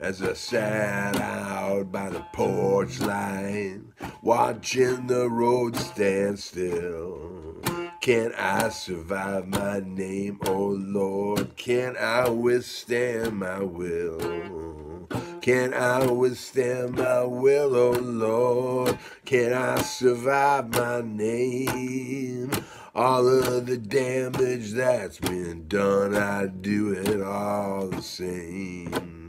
as I sat out by the porch light, watching the road stand still. Can I survive my name, oh Lord? Can I withstand my will? Can I withstand my will, oh Lord? Can I survive my name? All of the damage that's been done, I do it all the same.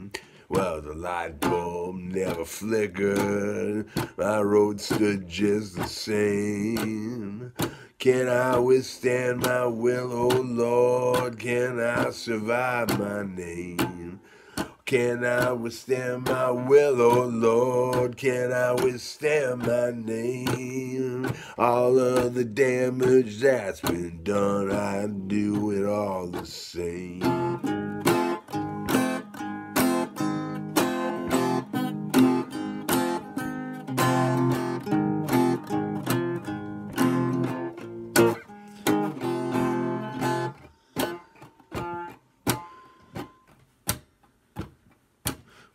Well, the light bulb never flickered, my road stood just the same. Can I withstand my will, oh Lord? Can I survive my name? Can I withstand my will, oh Lord? Can I withstand my name? All of the damage that's been done, I do it all the same.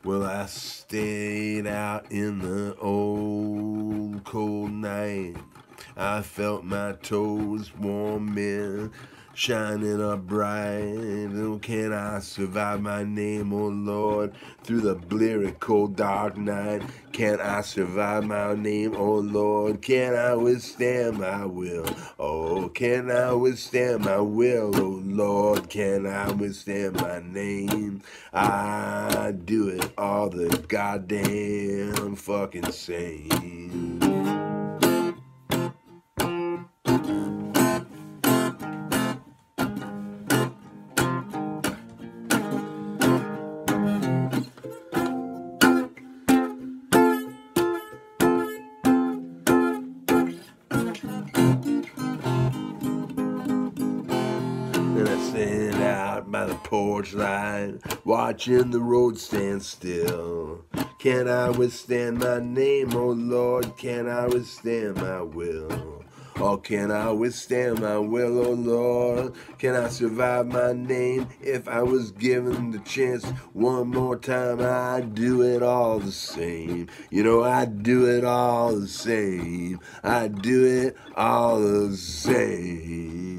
Well, I stayed out in the old cold night. I felt my toes warming, shining up bright. Oh, can I survive my name, oh Lord, through the bleary cold dark night? Can I survive my name, oh Lord? Can I withstand my will? Oh, can I withstand my will, oh Lord? Can I withstand my name? I do it all the goddamn fucking same. Out by the porch light, watching the road stand still. Can I withstand my name, oh Lord? Can I withstand my will? Or can I withstand my will, oh Lord? Can I survive my name if I was given the chance one more time? I'd do it all the same. You know, I'd do it all the same. I'd do it all the same.